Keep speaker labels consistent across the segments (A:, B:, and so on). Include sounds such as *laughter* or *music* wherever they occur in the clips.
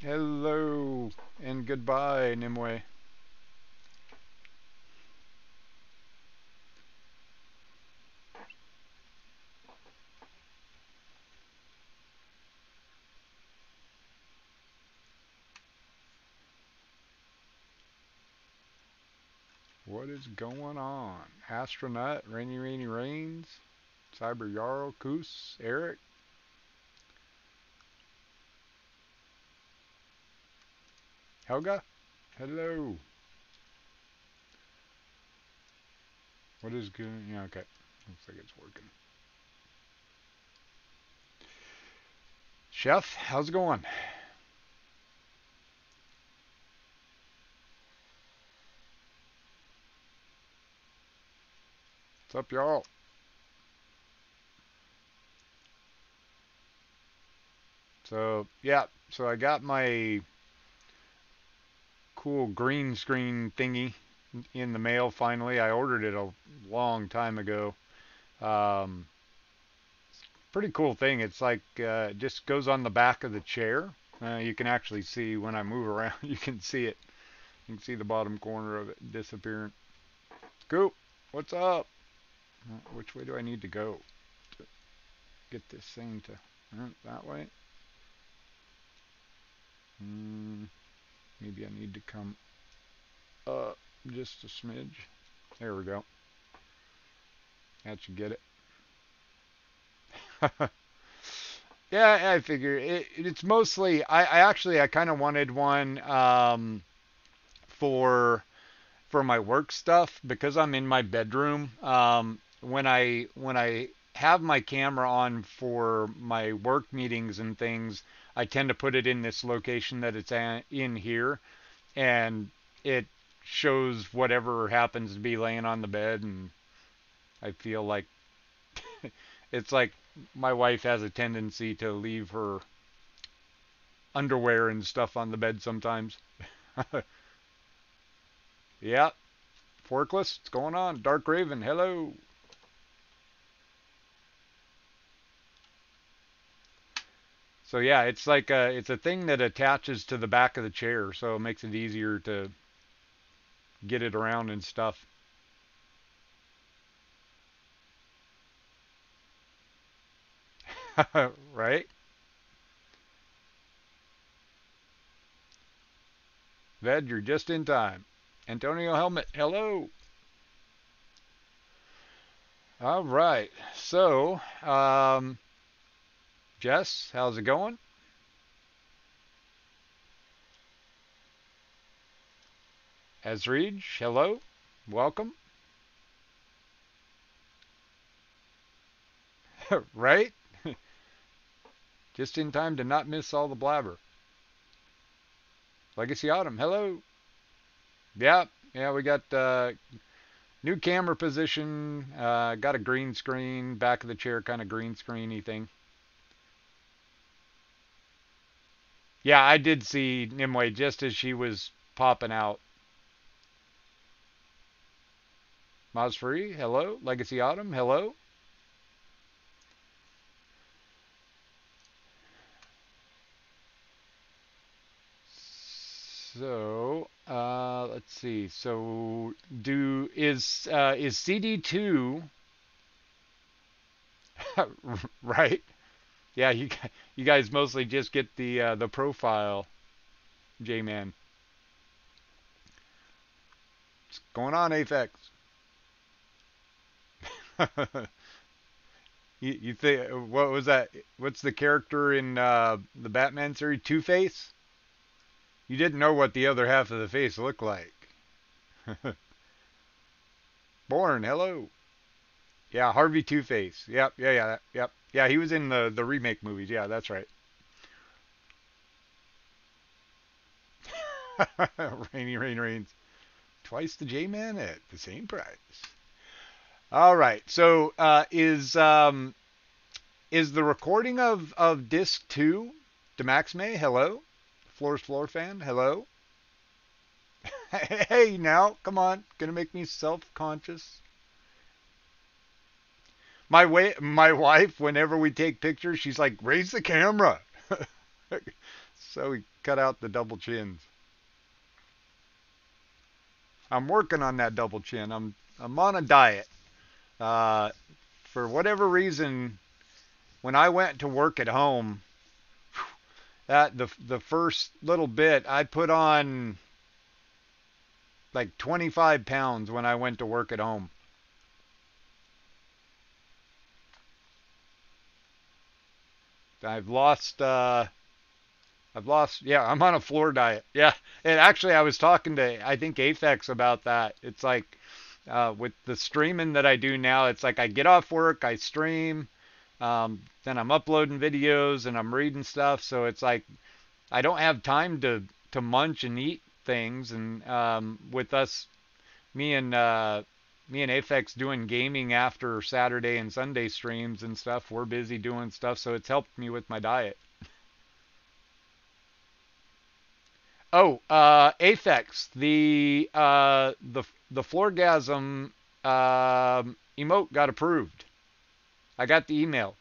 A: Hello and goodbye, Nimue. What is going on? Astronaut, Rainy Rainy Rains, Cyber Yarl, Koos, Eric. Helga? Hello. What is good? Yeah, okay. Looks like it's working. Chef, how's it going? What's up, y'all? So, yeah, so I got my cool green screen thingy in the mail finally. I ordered it a long time ago. Um, pretty cool thing. It's like uh, it just goes on the back of the chair. Uh, you can actually see when I move *laughs* around. You can see it. You can see the bottom corner of it disappearing. Scoop, what's up? Uh, which way do I need to go to get this thing to uh, that way? Hmm, maybe I need to come up just a smidge. There we go. That should get it. *laughs* yeah, I figure it, it's mostly. I, I actually I kind of wanted one um, for for my work stuff because I'm in my bedroom. Um, when I when I have my camera on for my work meetings and things, I tend to put it in this location that it's in here, and it shows whatever happens to be laying on the bed, and I feel like *laughs* it's like my wife has a tendency to leave her underwear and stuff on the bed sometimes. *laughs* yeah, Forkless, what's going on? Dark Raven, hello. So yeah, it's like a, it's a thing that attaches to the back of the chair, so it makes it easier to get it around and stuff. *laughs* right? Ved, you're just in time. Antonio Helmet, hello. All right. So, um, Jess, how's it going? Ezreej, hello. Welcome. *laughs* right? *laughs* Just in time to not miss all the blabber. Legacy Autumn, hello. Yeah, yeah, we got uh, new camera position. Uh, got a green screen, back of the chair kind of green screeny thing. Yeah, I did see Nimue just as she was popping out. Free, hello. Legacy Autumn, hello. So, uh, let's see. So, do is uh, is CD2 *laughs* right? Yeah, you you guys mostly just get the uh, the profile, J-Man. What's going on, Aphex? *laughs* you, you think what was that? What's the character in uh, the Batman series? Two Face. You didn't know what the other half of the face looked like. *laughs* Born, hello. Yeah, Harvey Two Face. Yep, yeah, yeah, yep. Yeah, he was in the the remake movies. Yeah, that's right. *laughs* Rainy Rain Rains. Twice the J-Man at the same price. All right. So uh, is um, is the recording of of disc two? Demax May, hello. Floor's Floor fan, hello. *laughs* hey, now, come on, gonna make me self-conscious. My way, my wife, whenever we take pictures, she's like, "Raise the camera." *laughs* so we cut out the double chins. I'm working on that double chin. I'm I'm on a diet. Uh, for whatever reason, when I went to work at home, *sighs* that the the first little bit I put on like 25 pounds when I went to work at home. I've lost uh I've lost yeah, I'm on a floor diet. Yeah. And actually I was talking to I think Aphex about that. It's like uh with the streaming that I do now, it's like I get off work, I stream, um, then I'm uploading videos and I'm reading stuff, so it's like I don't have time to to munch and eat things and um with us me and uh me and Aphex doing gaming after Saturday and Sunday streams and stuff. We're busy doing stuff, so it's helped me with my diet. Oh, uh, Aphex, the uh, the the Floorgasm uh, emote got approved. I got the email.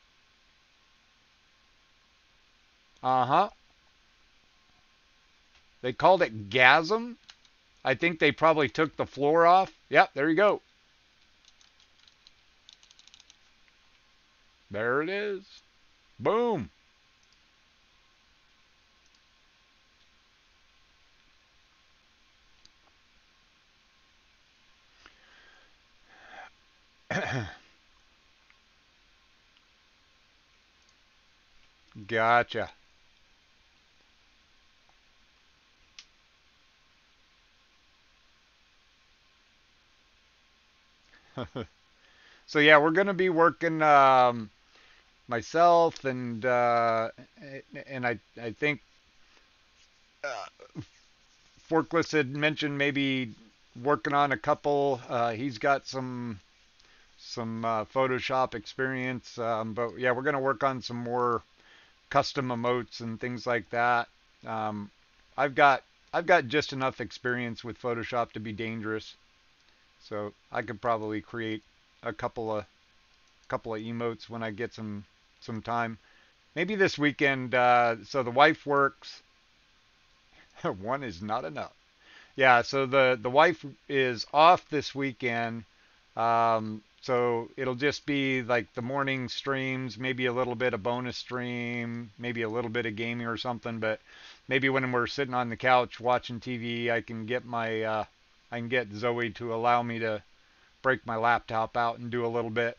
A: Uh huh. They called it Gasm. I think they probably took the floor off. Yep, there you go. There it is. Boom. *clears throat* gotcha. *laughs* so yeah, we're gonna be working um, myself and uh, and I I think uh, Forkless had mentioned maybe working on a couple. Uh, he's got some some uh, Photoshop experience, um, but yeah, we're gonna work on some more custom emotes and things like that. Um, I've got I've got just enough experience with Photoshop to be dangerous, so I could probably create a couple of couple of emotes when I get some some time. Maybe this weekend. Uh, so the wife works. *laughs* One is not enough. Yeah. So the the wife is off this weekend. Um, so it'll just be like the morning streams, maybe a little bit of bonus stream, maybe a little bit of gaming or something. But maybe when we're sitting on the couch watching TV, I can get my uh, I can get Zoe to allow me to break my laptop out and do a little bit.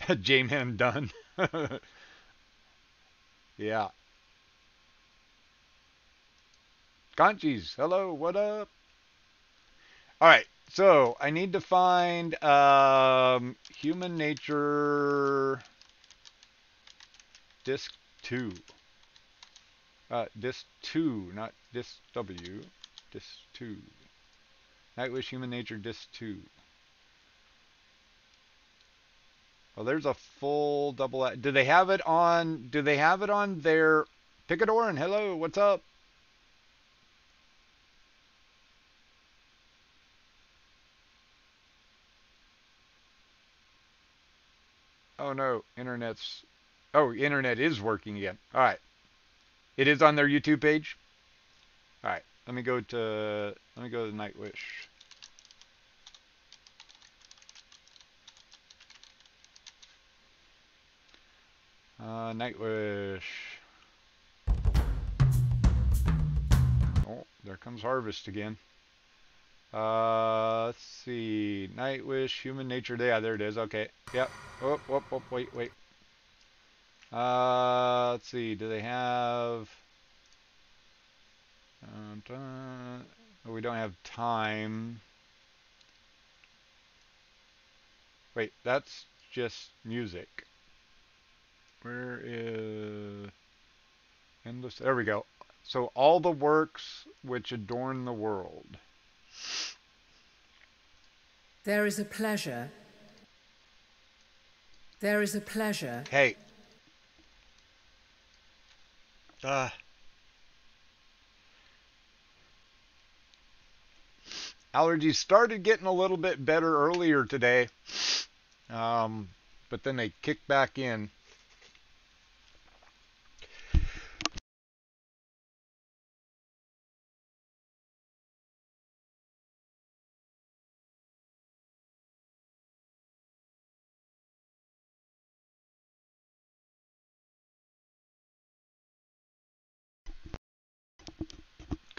A: *laughs* J-Man done. *laughs* yeah. Conchis, hello, what up? All right, so I need to find um, Human Nature Disc 2. Uh, Disc 2, not Disc W. Disc 2. Nightwish Human Nature Disc 2. Oh, there's a full double. Do they have it on? Do they have it on their Picador? And hello, what's up? Oh no, internet's. Oh, internet is working again. All right, it is on their YouTube page. All right, let me go to let me go to Nightwish. Uh, Nightwish. Oh, there comes Harvest again. Uh, let's see. Nightwish, Human Nature. Yeah, there it is. Okay. Yep. Oh, oh, oh, wait, wait. Uh, let's see. Do they have... Oh, we don't have time. Wait, that's just music. Where is endless? There we go. So all the works which adorn the world.
B: There is a pleasure. There is a pleasure.
A: Hey. Uh. Allergies started getting a little bit better earlier today, um, but then they kicked back in.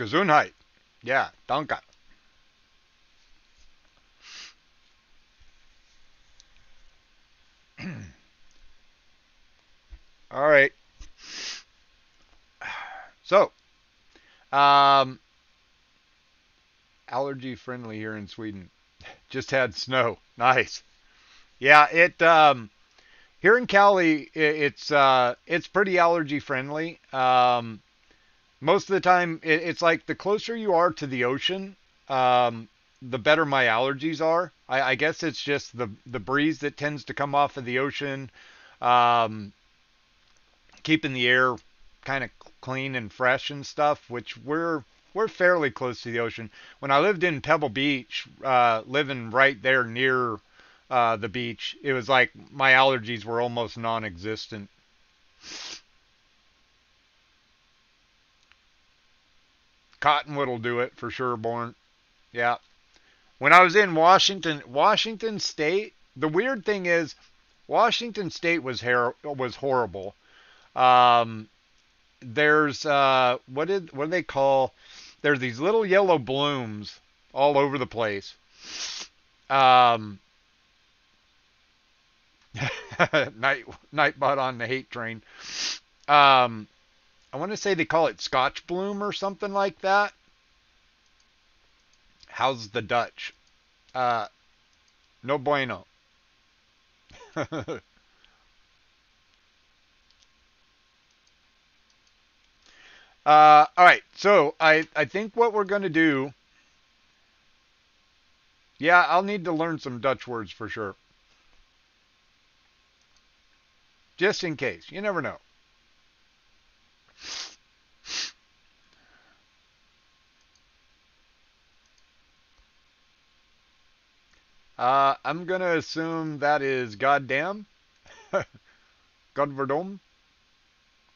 A: Gesundheit. Yeah, danke. *clears throat* All right. *sighs* So, um, allergy friendly here in Sweden. *sighs* Just had snow. *laughs* Nice. Yeah, it um here in Cali it, it's uh it's pretty allergy friendly. Um most of the time it, it's like the closer you are to the ocean, um the better my allergies are. I, I guess it's just the the breeze that tends to come off of the ocean, um, keeping the air kind of clean and fresh and stuff, which we're we're fairly close to the ocean. When I lived in Pebble Beach, uh, living right there near uh, the beach, it was like my allergies were almost non-existent. Cottonwood will do it for sure, Born. Yeah. When I was in Washington, Washington State, the weird thing is, Washington State was her- was horrible. Um, there's uh, what did what do they call? There's these little yellow blooms all over the place. Um, *laughs* night nightbot on the hate train. Um, I want to say they call it Scotch bloom or something like that. How's the Dutch? Uh, no bueno. *laughs* uh, all right. So I I think what we're gonna do. Yeah, I'll need to learn some Dutch words for sure. Just in case. You never know. Uh, I'm gonna assume that is goddamn. *laughs* Godverdom.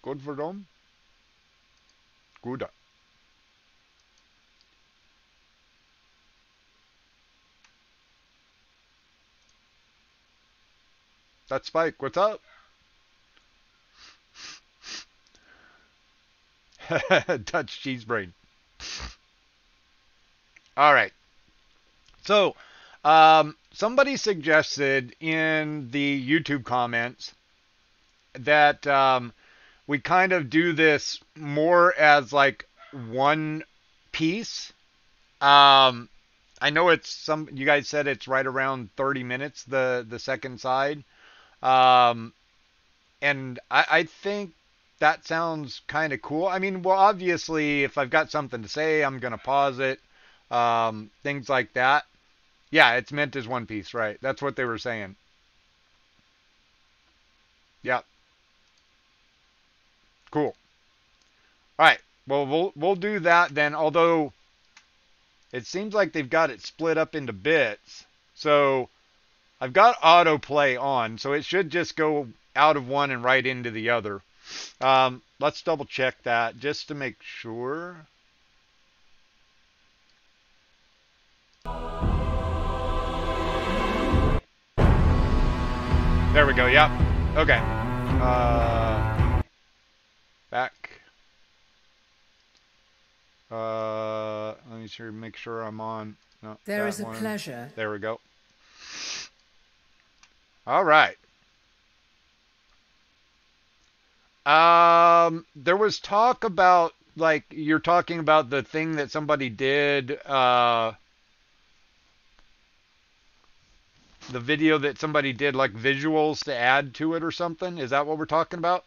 A: Godverdom. Gouda. That's Spike. What's up? *laughs* Dutch cheese brain. All right. So, um, somebody suggested in the YouTube comments that um, we kind of do this more as like one piece. Um, I know it's some. You guys said it's right around 30 minutes. The the second side. Um, and I, I think that sounds kind of cool. I mean, well, obviously, if I've got something to say, I'm gonna pause it. Um, things like that. Yeah, it's meant as one piece, right? That's what they were saying. Yeah. Cool. All right. Well, we'll we'll do that then. Although it seems like they've got it split up into bits. So I've got autoplay on, so it should just go out of one and right into the other. Um, let's double check that just to make sure. There we go. Yep. Okay. Uh, back. Uh, let me sure make sure I'm on. No,
B: There is a
A: one.
B: pleasure.
A: There we go. All right. Um, there was talk about like you're talking about the thing that somebody did. Uh, the video that somebody did, like visuals to add to it or something. Is that what we're talking about?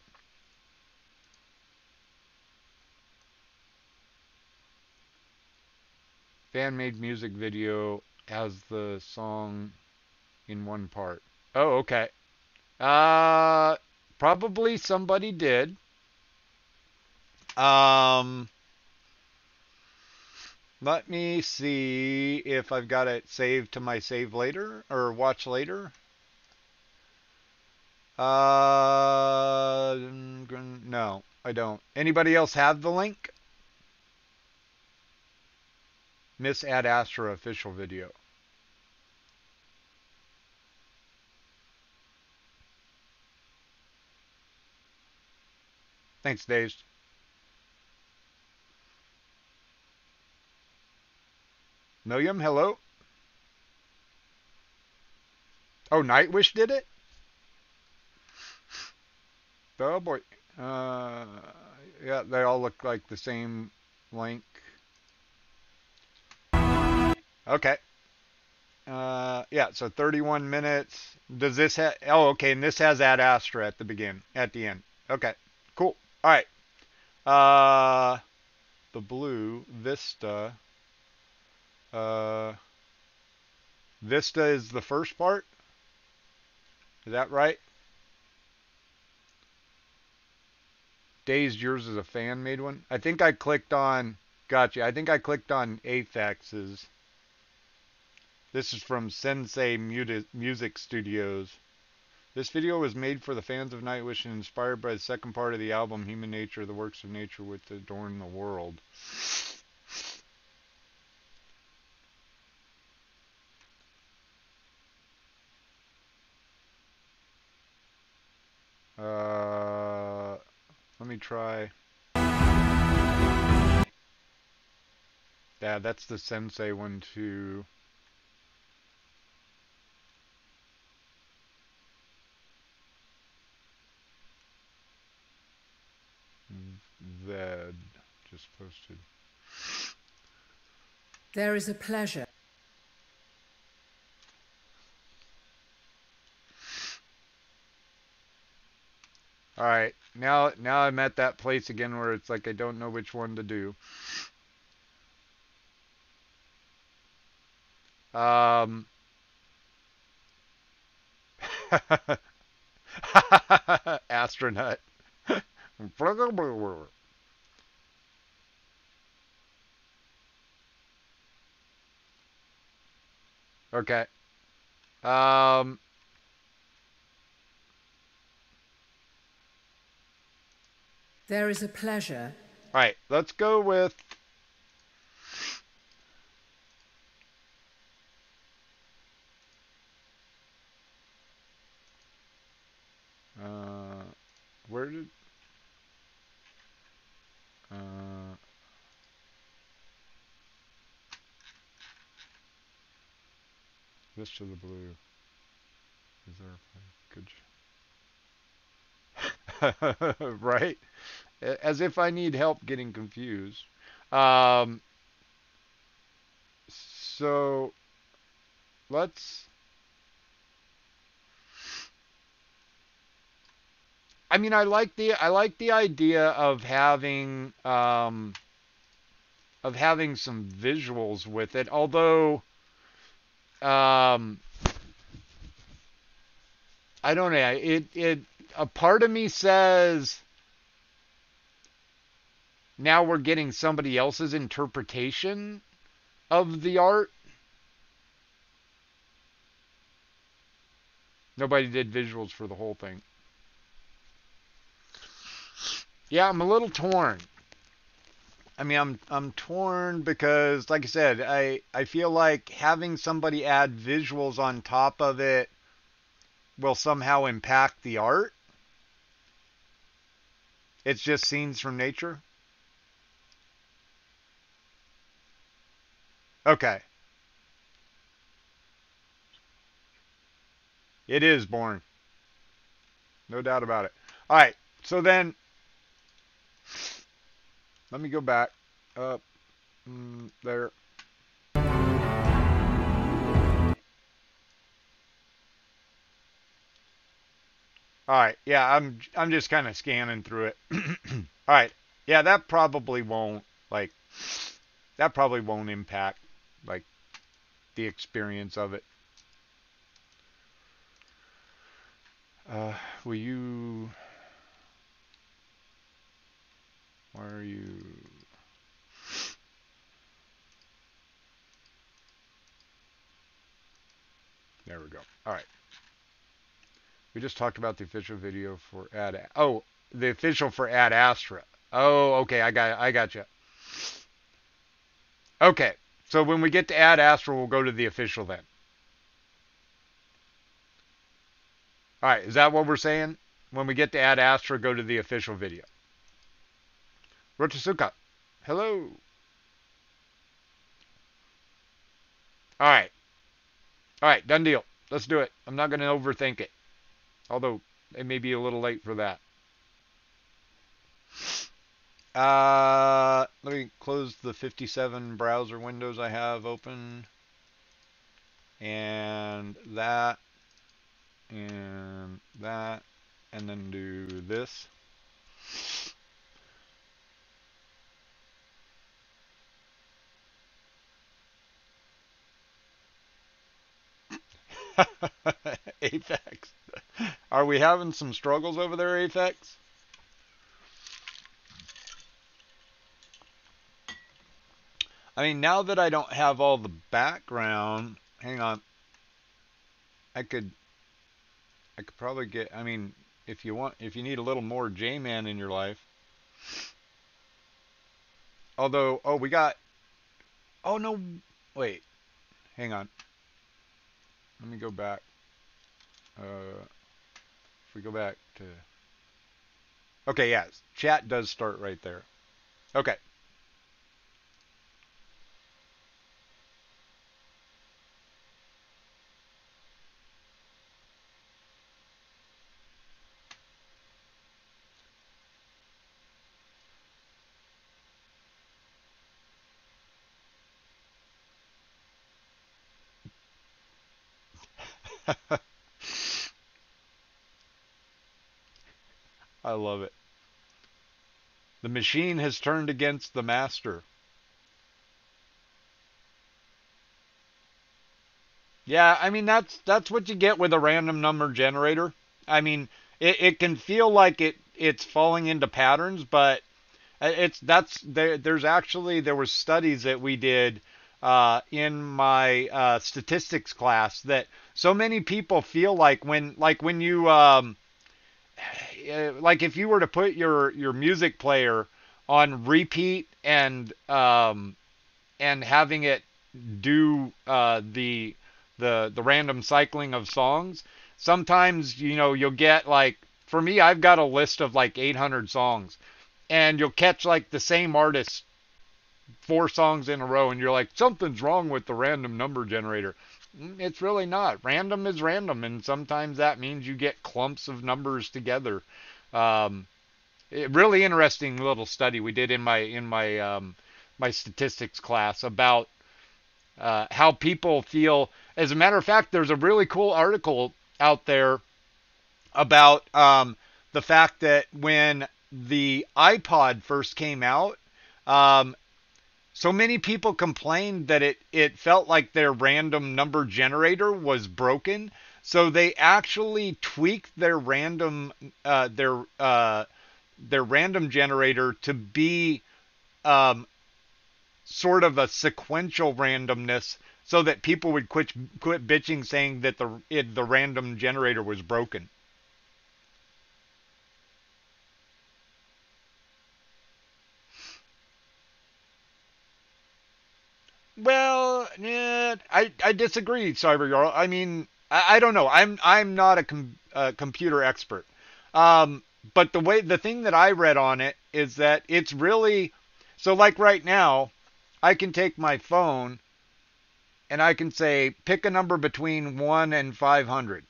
A: Fan made music video as the song in one part. Oh, okay. Uh, probably somebody did. Um, let me see if I've got it saved to my save later or watch later. Uh, no, I don't. Anybody else have the link? Miss Ad Astra official video. Thanks, Dazed. Milliam, hello. Oh, Nightwish did it? Oh boy. Uh, yeah, they all look like the same link. Okay. Uh, yeah, so 31 minutes. Does this have, oh, okay, and this has Ad Astra at the begin, at the end. Okay, cool. All right. Uh, the blue, Vista. Uh, Vista is the first part. Is that right? Dazed yours is a fan made one. I think I clicked on. Gotcha. I think I clicked on Aphex's. This is from Sensei Music Studios. This video was made for the fans of Nightwish and inspired by the second part of the album, Human Nature, the works of nature which adorn the world. Uh, let me try. Yeah, that's the Sensei one too.
B: There is a pleasure.
A: All right, now now I'm at that place again where it's like I don't know which one to do. Um. *laughs* Astronaut. *laughs* okay. Um.
B: There is a pleasure.
A: All right, let's go with. Uh, where did uh, this to the blue. Is there a good *laughs* right? As if I need help getting confused. Um, so let's I mean, I like the I like the idea of having um, of having some visuals with it. Although, um, I don't know. It it a part of me says now we're getting somebody else's interpretation of the art. Nobody did visuals for the whole thing. Yeah, I'm a little torn. I mean, I'm I'm torn because, like I said, I I feel like having somebody add visuals on top of it will somehow impact the art. It's just scenes from nature. Okay. It is born. No doubt about it. All right. So then let me go back up mm, there. All right, yeah, I'm I'm just kind of scanning through it. *clears throat* All right, yeah, that probably won't like that probably won't impact like the experience of it. Uh, will you Why are you... There we go. All right. We just talked about the official video for Ad. Oh, the official for Ad Astra. Oh, okay. I got. I got you. Okay. So when we get to Ad Astra, we'll go to the official then. All right. Is that what we're saying? When we get to Ad Astra, go to the official video. Rochisuka, hello. All right. All right, done deal. Let's do it. I'm not going to overthink it. Although it may be a little late for that. Uh, let me close the 57 browser windows I have open. And that. And that. And then do this. *laughs* Aphex. Are we having some struggles over there, Aphex? I mean, now that I don't have all the background, hang on. I could I could probably get I mean, if you want if you need a little more J-Man in your life. Although, oh, we got Oh no, wait. Hang on. Let me go back. Uh, if we go back to. Okay, yes. Chat does start right there. Okay. Love it. The machine has turned against the master. Yeah, I mean that's that's what you get with a random number generator. I mean, it, it can feel like it it's falling into patterns, but it's that's there. There's actually there was studies that we did uh, in my uh, statistics class that so many people feel like when like when you um, *sighs* like if you were to put your your music player on repeat and um, and having it do uh, the the the random cycling of songs, sometimes you know you'll get like for me I've got a list of like 800 songs, and you'll catch like the same artist four songs in a row, and you're like something's wrong with the random number generator. Mm, it's really not. Random is random, and sometimes that means you get clumps of numbers together. Um, it, really interesting little study we did in my in my um, my statistics class about uh, how people feel. As a matter of fact, there's a really cool article out there about um, the fact that when the iPod first came out, um, so many people complained that it, it felt like their random number generator was broken. So they actually tweaked their random uh, their uh, their random generator to be um, sort of a sequential randomness, so that people would quit quit bitching saying that the it, the random generator was broken. Well, yeah, I I disagree, Cyber Yarl. I mean, I, I don't know. I'm I'm not a com, a computer expert. Um, but the way the thing that I read on it is that it's really so like right now, I can take my phone and I can say pick a number between 1 and 500.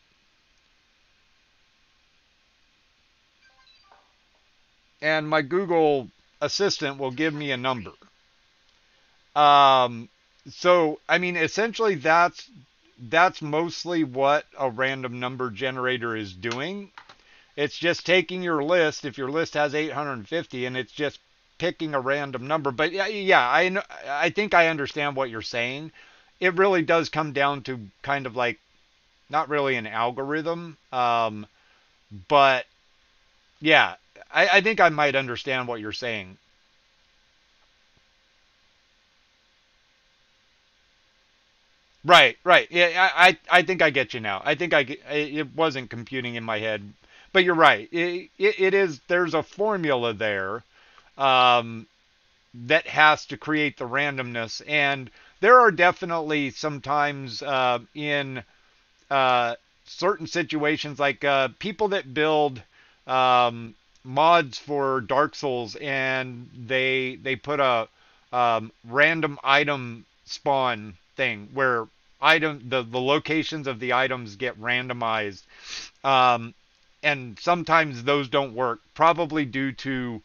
A: And my Google assistant will give me a number. Um, so I mean, essentially, that's that's mostly what a random number generator is doing. It's just taking your list. If your list has 850, and it's just picking a random number. But yeah, yeah, I know, I think I understand what you're saying. It really does come down to kind of like not really an algorithm, um, but yeah, I, I think I might understand what you're saying. Right, right. Yeah, I, I, think I get you now. I think I it wasn't computing in my head, but you're right. It, it, it is. There's a formula there um, that has to create the randomness, and there are definitely sometimes uh, in uh, certain situations, like uh, people that build um, mods for Dark Souls, and they they put a um, random item spawn thing where item the the locations of the items get randomized, um, and sometimes those don't work, probably due to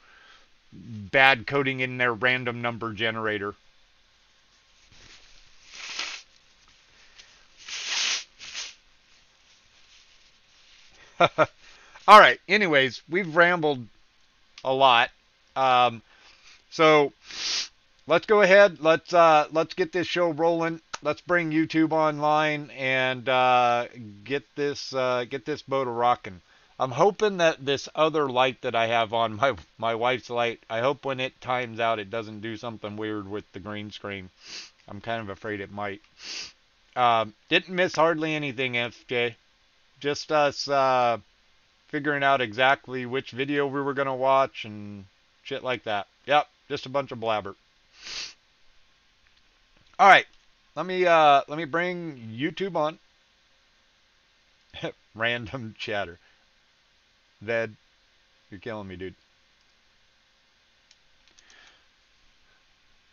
A: bad coding in their random number generator. *laughs* All right. Anyways, we've rambled a lot. Um, so let's go ahead. Let's uh, let's get this show rolling. Let's bring YouTube online and uh, get this uh, get this boat a rocking. I'm hoping that this other light that I have on my my wife's light. I hope when it times out, it doesn't do something weird with the green screen. I'm kind of afraid it might. Um, didn't miss hardly anything, FJ. Just us uh, figuring out exactly which video we were gonna watch and shit like that. Yep, just a bunch of blabber. All right, let me uh, let me bring YouTube on. *laughs* Random chatter. Ved, you're killing me, dude.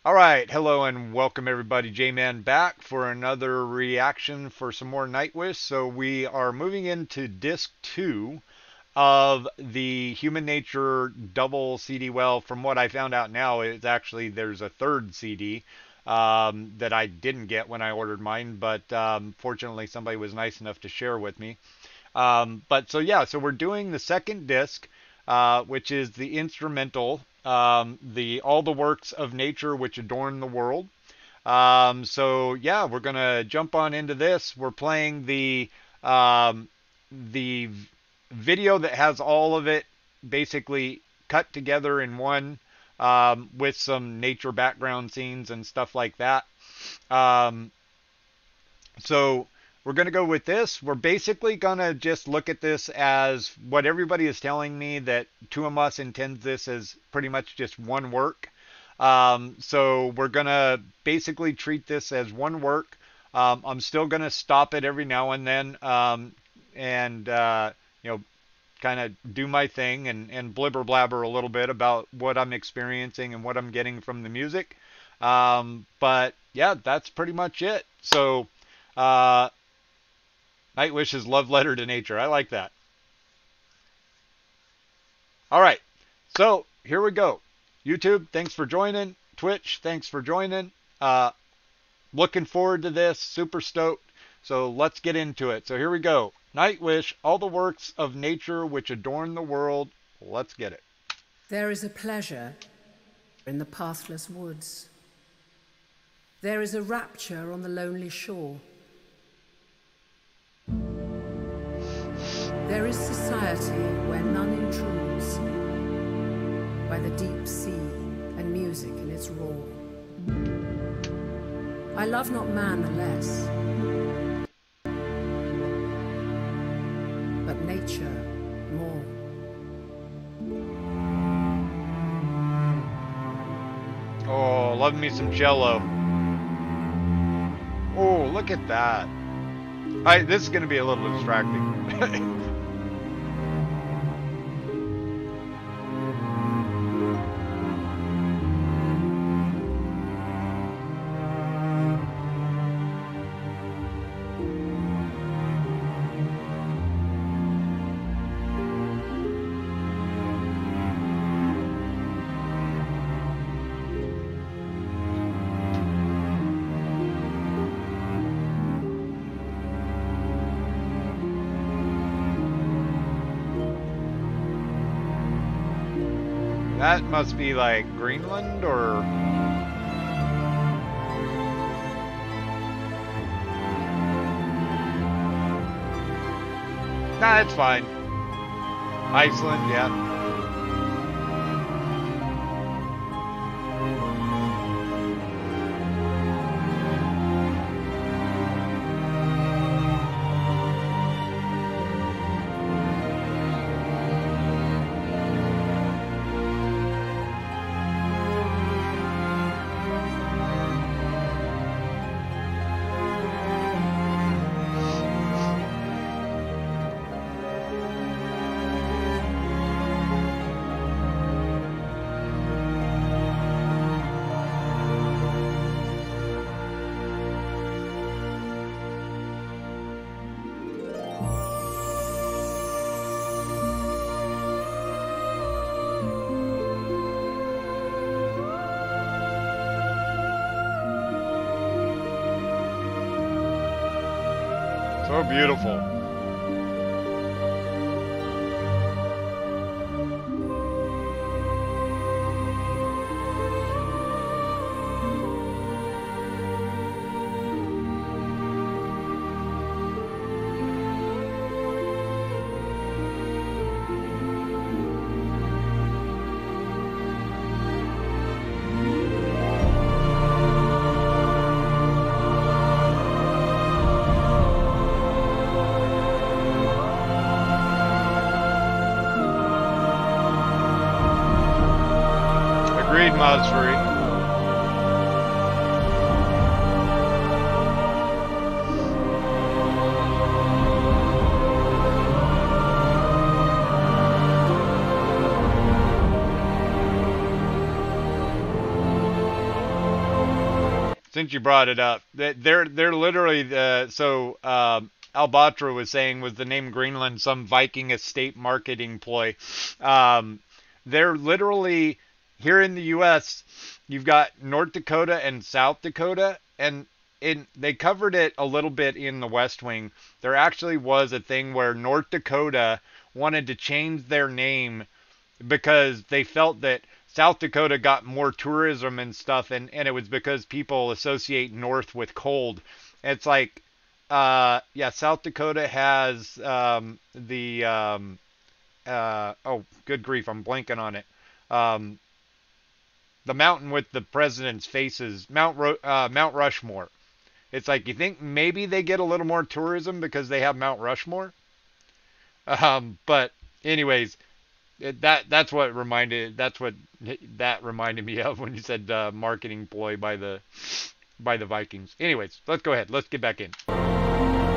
A: All right, hello and welcome everybody. J-Man back for another reaction for some more Nightwish. So we are moving into disc two of the Human Nature double CD. Well, from what I found out now, it's actually there's a third CD um, that I didn't get when I ordered mine, but um, fortunately somebody was nice enough to share with me. Um, but so yeah, so we're doing the second disc, uh, which is the instrumental, um, the all the works of nature which adorn the world. Um, so yeah, we're gonna jump on into this. We're playing the um, the video that has all of it basically cut together in one um, with some nature background scenes and stuff like that. Um, so we're going to go with this. We're basically going to just look at this as what everybody is telling me that Tuomas intends this as pretty much just one work. Um, so we're going to basically treat this as one work. Um, I'm still going to stop it every now and then um, and, uh, you know, kind of do my thing and, and blibber blabber a little bit about what I'm experiencing and what I'm getting from the music. Um, but yeah, that's pretty much it. So, uh, Nightwish's love letter to nature. I like that. All right. So here we go. YouTube, thanks for joining. Twitch, thanks for joining. Uh, looking forward to this. Super stoked. So let's get into it. So here we go. Nightwish, all the works of nature which adorn the world. Let's get it.
B: There is a pleasure in the pathless woods. There is a rapture on the lonely shore. There is society where none intrudes, by the deep sea and music in its roar. I love not man the less, more.
A: Oh, love me some jello. Oh, look at that. I, this is going to be a little distracting. *laughs* must be like Greenland or. Nah, it's fine. Iceland, yeah. Beautiful. Since you brought it up, they- they're they're literally the so um, Albatra was saying was the name Greenland some Viking estate marketing ploy. Um, they're literally here in the U.S. You've got North Dakota and South Dakota, and in they covered it a little bit in the West Wing. There actually was a thing where North Dakota wanted to change their name because they felt that South Dakota got more tourism and stuff, and, and it was because people associate North with cold. It's like, uh, yeah, South Dakota has um, the, um, uh, oh, good grief, I'm blanking on it. Um, the mountain with the president's faces, Mount Ro- uh, Mount Rushmore. It's like you think maybe they get a little more tourism because they have Mount Rushmore. *laughs* Um, but anyways, that that's what reminded that's what that reminded me of when you said uh, marketing ploy by the by the Vikings. Anyways, let's go ahead. Let's get back in.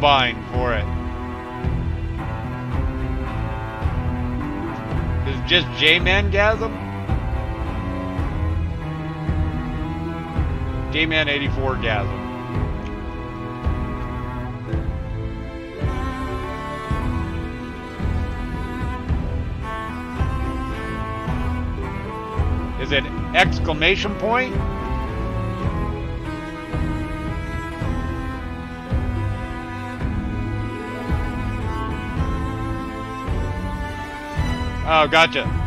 A: Bind for it? Is it just J-Man-gasm? J-Man 84 gasm. Is it exclamation point? Oh, gotcha.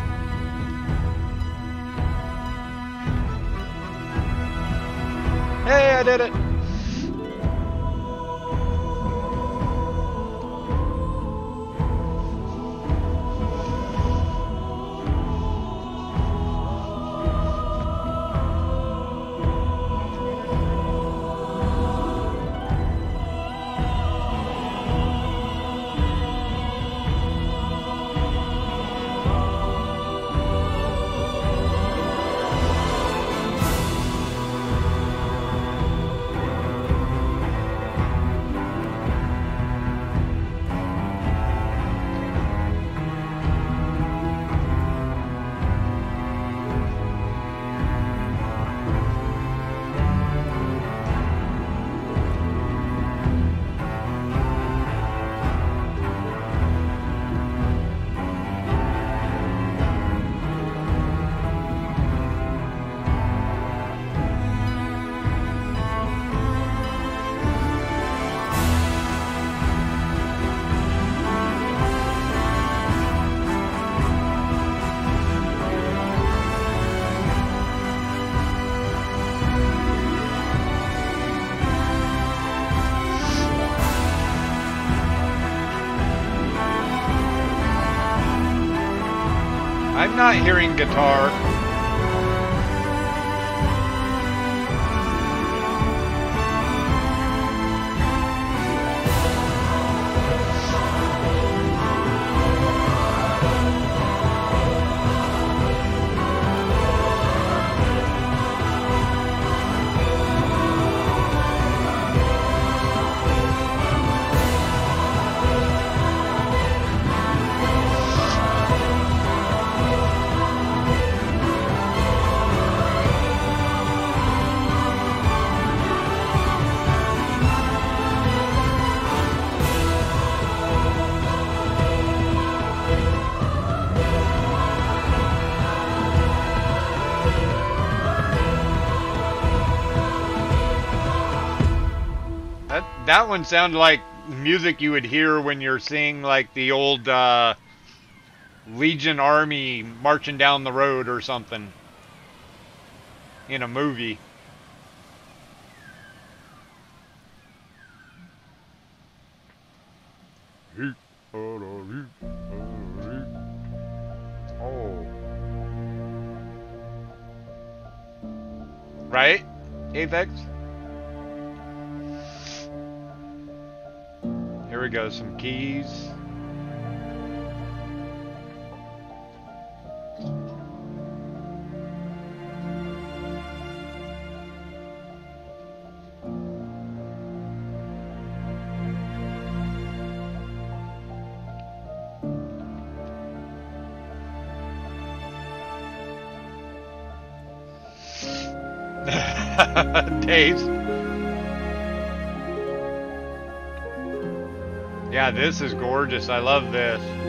A: Guitar. That one sounded like music you would hear when you're seeing like the old uh, Legion Army marching down the road or something in a movie. Right? Aphex? We go, some keys. *laughs* Days. This is gorgeous. I love this.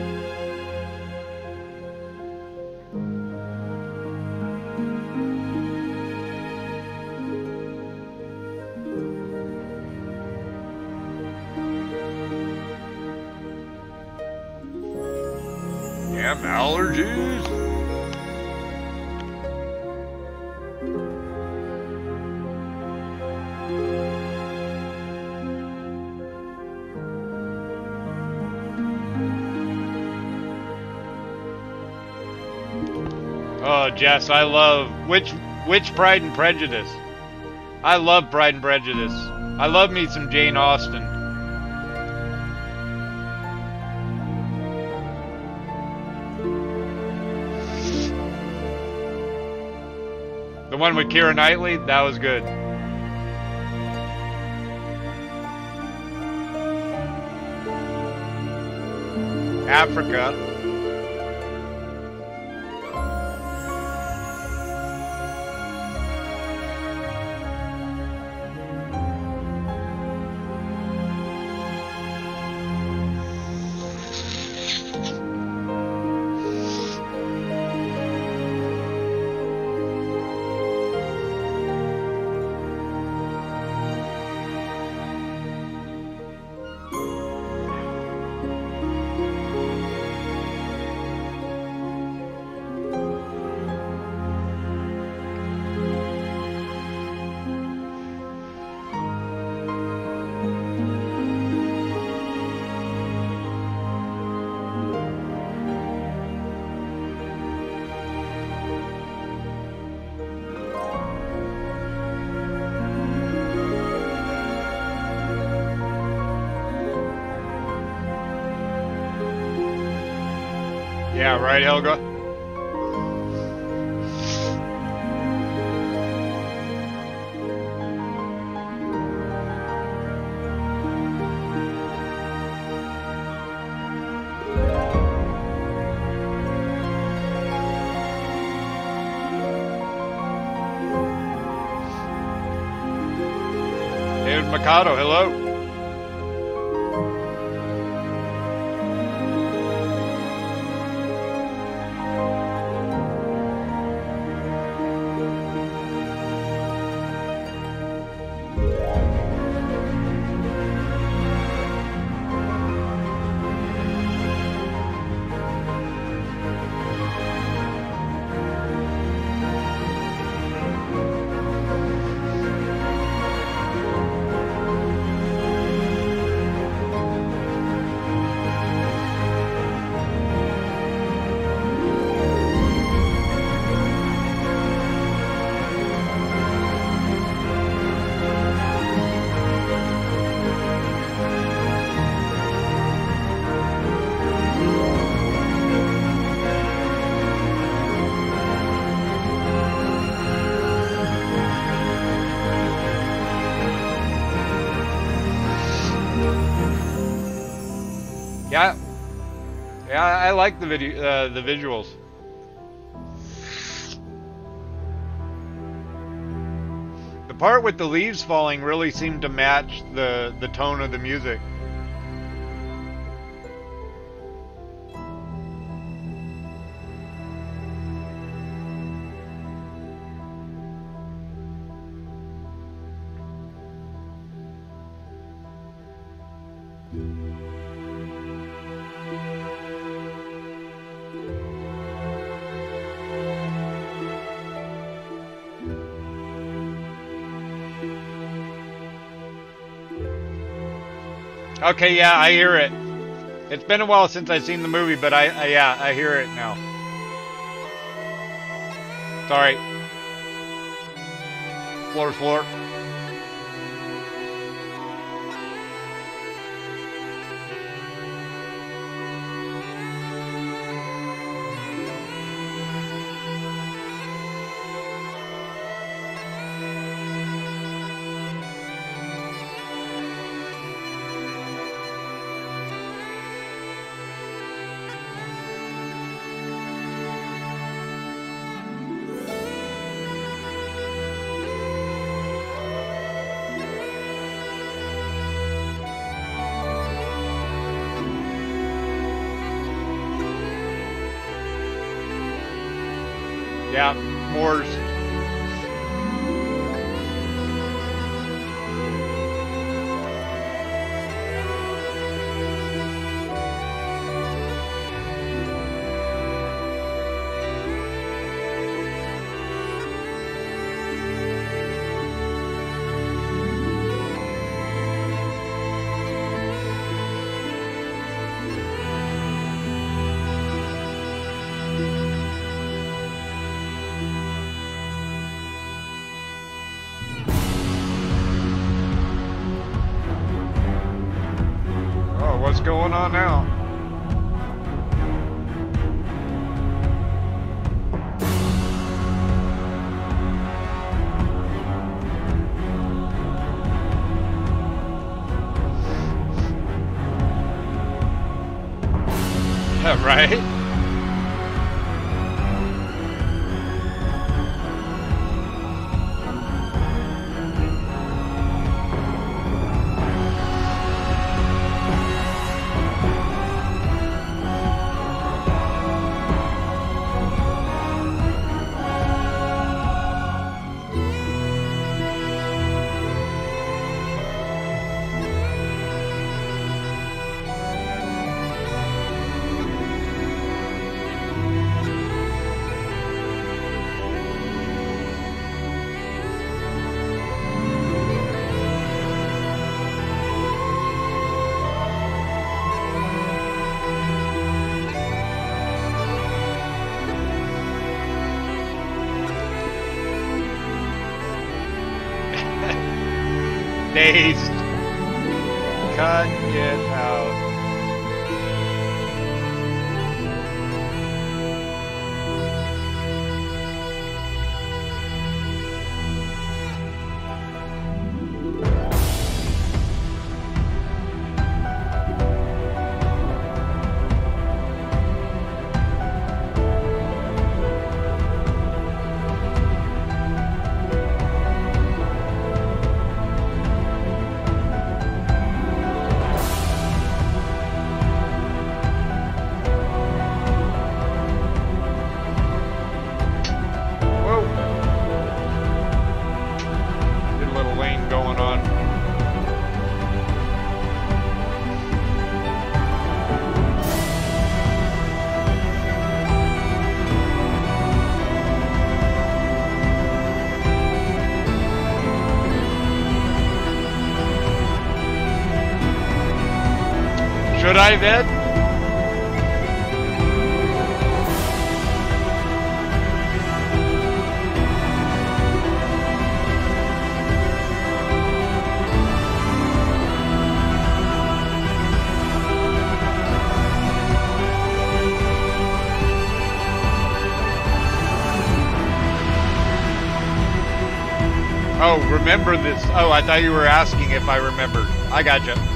A: Jess, I love which which Pride and Prejudice. I love Pride and Prejudice. I love me some Jane Austen. The one with Keira Knightley, that was good. Africa. Yeah, right, Helga? David Mikado, hello. I, like the video, uh, the visuals. The part with the leaves falling really seemed to match the the tone of the music. Okay, yeah, I hear it. It's been a while since I've seen the movie, but I, I yeah, I hear it now. Sorry. Floor, floor. Going on now? *laughs* Right? Oh, remember this. Oh, I thought you were asking if I remembered. I gotcha.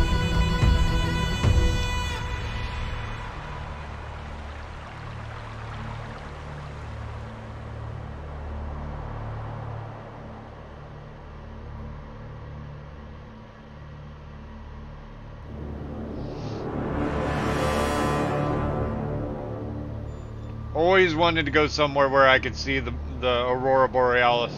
A: Wanted to go somewhere where I could see the the aurora borealis.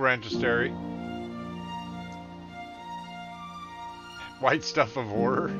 A: Rangistery. White stuff of horror.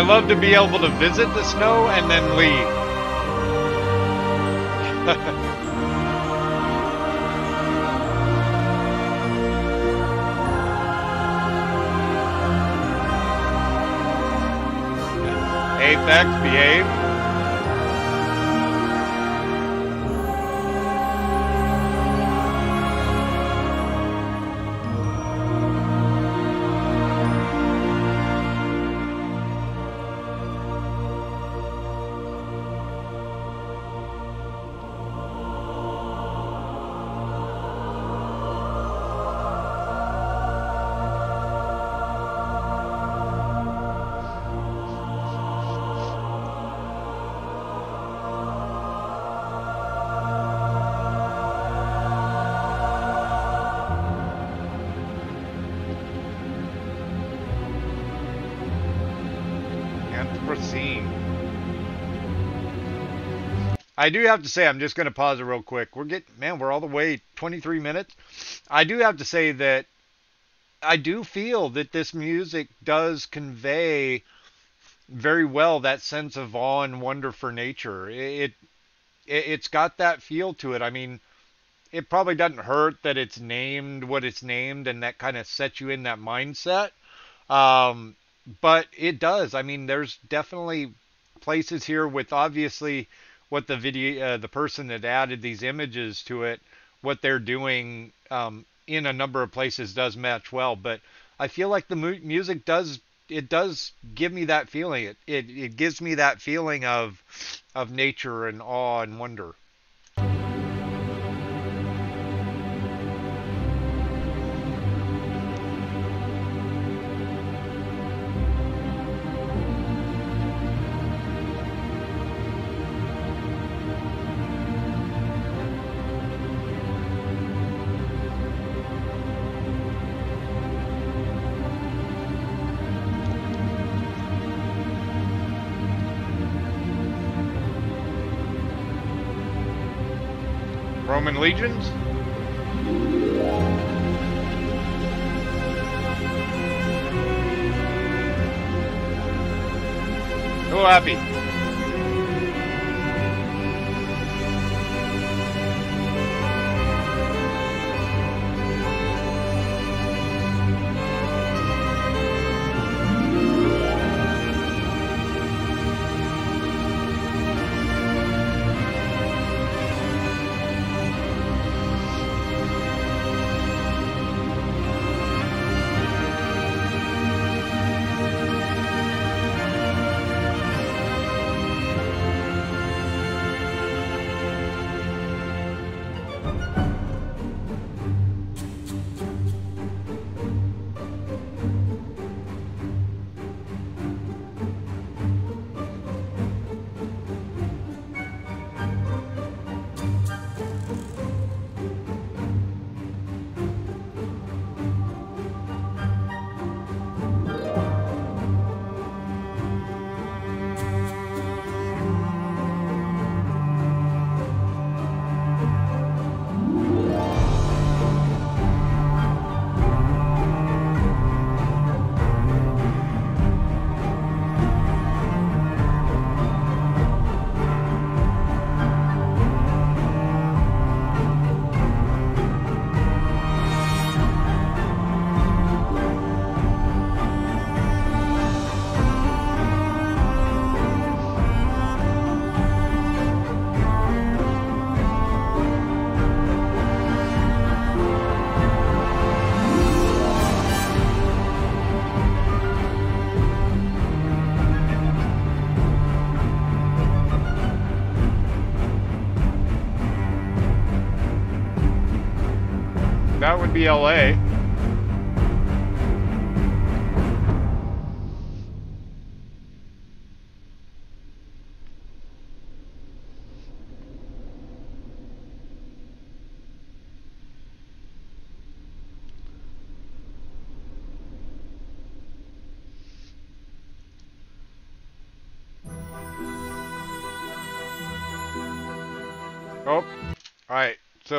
A: I love to be able to visit the snow and then leave. *laughs* Aphex, behave. I do have to say, I'm just going to pause it real quick. We're getting, man, we're all the way 23 minutes. I do have to say that I do feel that this music does convey very well that sense of awe and wonder for nature. It, it it's got that feel to it. I mean, it probably doesn't hurt that it's named what it's named, and that kind of sets you in that mindset. Um, but it does. I mean, there's definitely places here with obviously what the video, uh, the person that added these images to it, what they're doing um, in a number of places does match well. But I feel like the mu- music does it does give me that feeling. It, it it gives me that feeling of of nature and awe and wonder. Legions? That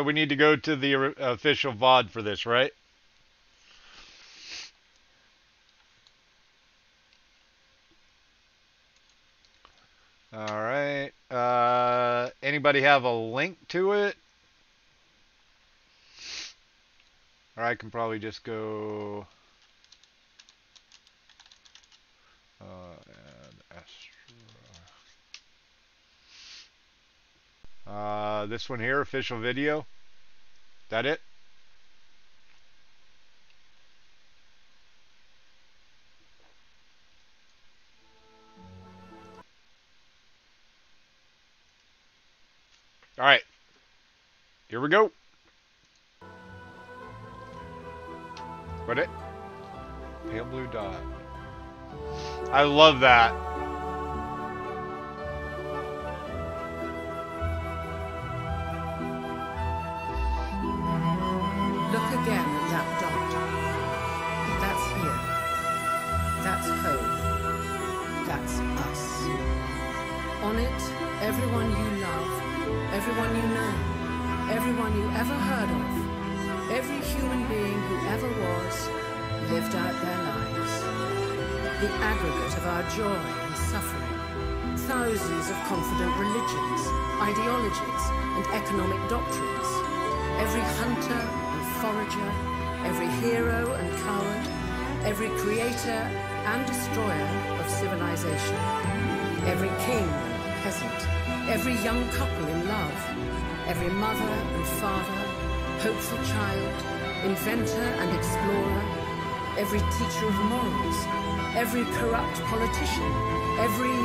A: We need to go to the official VOD for this, right? All right. Uh, anybody have a link to it? Or I can probably just go. Uh, uh, this one here, official video. That it? All right. Here we go. What it? Pale blue dot. I love that.
B: Joy and suffering. Thousands of confident religions, ideologies, and economic doctrines. Every hunter and forager, every hero and coward, every creator and destroyer of civilization, every king and peasant, every young couple in love, every mother and father, hopeful child, inventor and explorer, every teacher of morals, every corrupt politician, every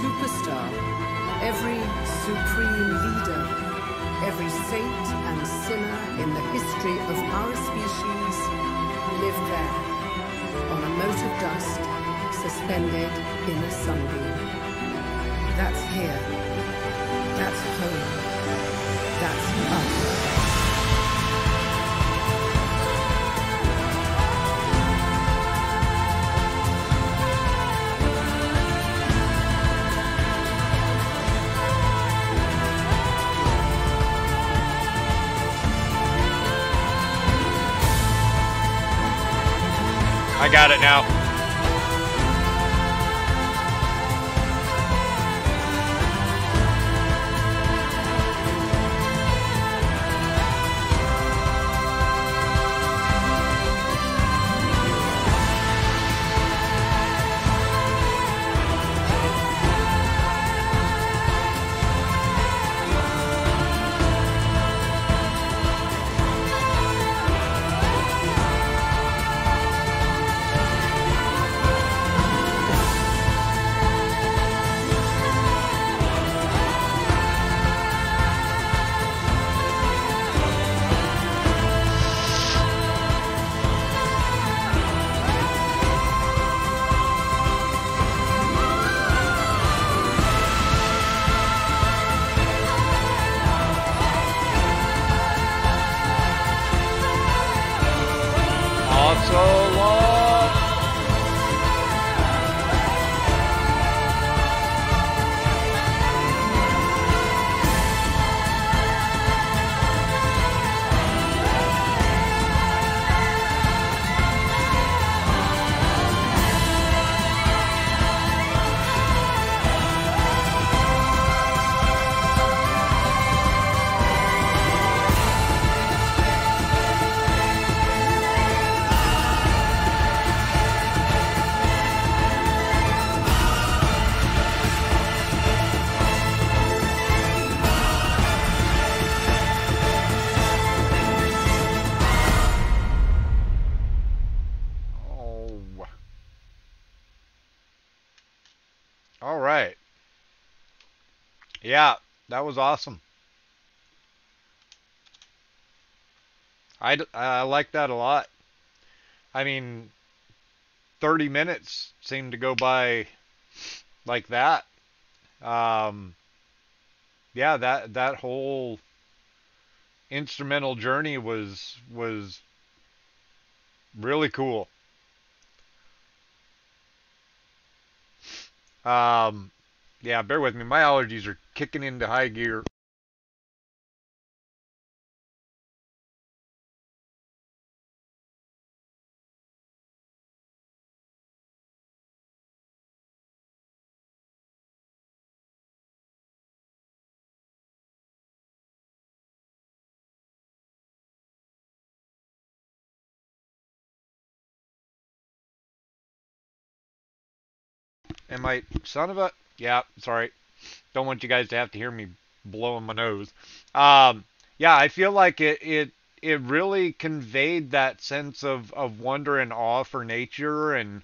B: superstar, every supreme leader, every saint and sinner in the history of our species lived there, on a mote of dust, suspended in a sunbeam. That's here. That's home. That's us.
A: Got it now. Yeah, that was awesome. I, I like that a lot. I mean, 30 minutes seemed to go by like that. Um, yeah, that that whole instrumental journey was was really cool. Um, yeah, bear with me. My allergies are kicking into high gear. Am I son of a? Yeah, sorry. Don't want you guys to have to hear me blowing my nose. Um, yeah, I feel like it it it really conveyed that sense of of wonder and awe for nature and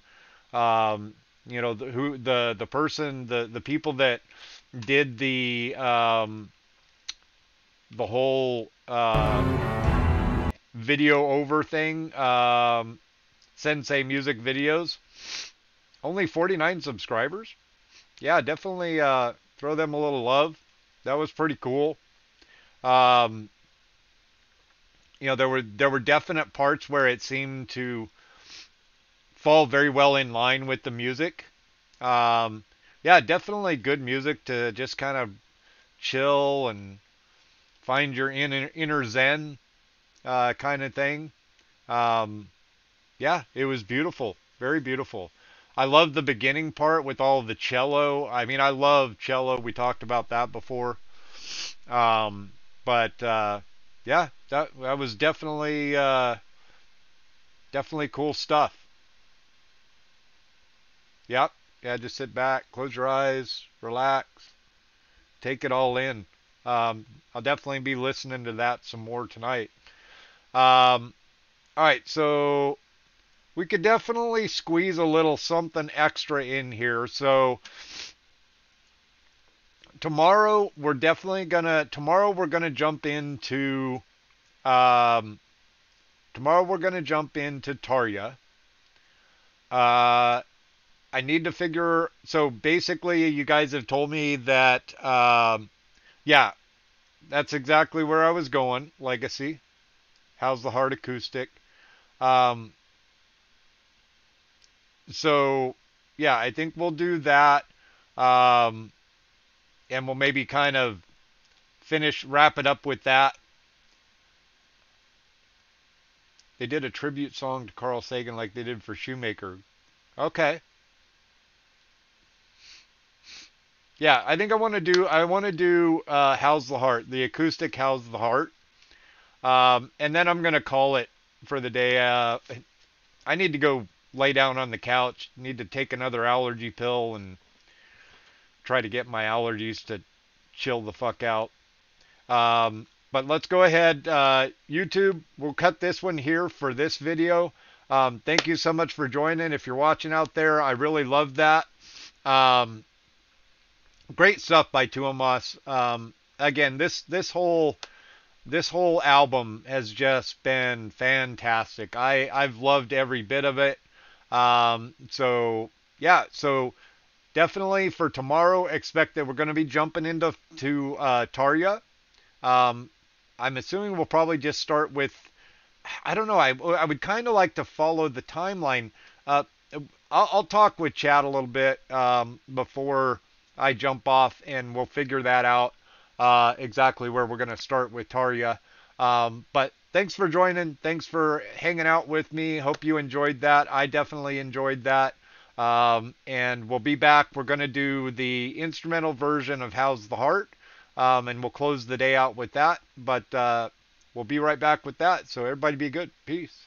A: um, you know the, who the the person the the people that did the um, the whole uh, video over thing um, sensei music videos only 49 subscribers yeah definitely uh, throw them a little love that was pretty cool um, you know there were there were definite parts where it seemed to fall very well in line with the music. Um, yeah, definitely good music to just kind of chill and find your inner, inner zen uh, kind of thing. Um, yeah, it was beautiful, very beautiful. I love the beginning part with all the cello. I mean, I love cello. We talked about that before. Um, but uh, yeah, that that was definitely uh, definitely cool stuff. Yep. Yeah, just sit back, close your eyes, relax, take it all in. Um, I'll definitely be listening to that some more tonight. Um, all right, so we could definitely squeeze a little something extra in here. So tomorrow we're definitely gonna tomorrow we're gonna jump into um, tomorrow we're gonna jump into Tarja. Uh, I need to figure. So basically, you guys have told me that, um, yeah, that's exactly where I was going. Legacy. How's the heart acoustic? Um, so yeah, I think we'll do that. Um, and we'll maybe kind of finish, wrap it up with that. They did a tribute song to Carl Sagan like they did for Shoemaker. Okay. Yeah, I think I want to do I want to do uh, "How's the Heart," the acoustic "How's the Heart," um, and then I'm gonna call it for the day. Uh, I need to go lay down on the couch. Need to take another allergy pill and try to get my allergies to chill the fuck out. Um, but let's go ahead. Uh, YouTube, we'll cut this one here for this video. Um, thank you so much for joining. If you're watching out there, I really love that. Um, great stuff by Tuomas. Um, again, this this whole this whole album has just been fantastic. I I've loved every bit of it. Um, so yeah, so definitely for tomorrow, expect that we're going to be jumping into to uh, Tarja. Um, I'm assuming we'll probably just start with. I don't know. I I would kind of like to follow the timeline. Uh, I'll, I'll talk with Chad a little bit um, before I jump off, and we'll figure that out uh, exactly where we're going to start with Tarja. Um, but thanks for joining. Thanks for hanging out with me. Hope you enjoyed that. I definitely enjoyed that. Um, and we'll be back. We're going to do the instrumental version of How's the Heart. Um, and we'll close the day out with that. But uh, we'll be right back with that. So everybody be good. Peace.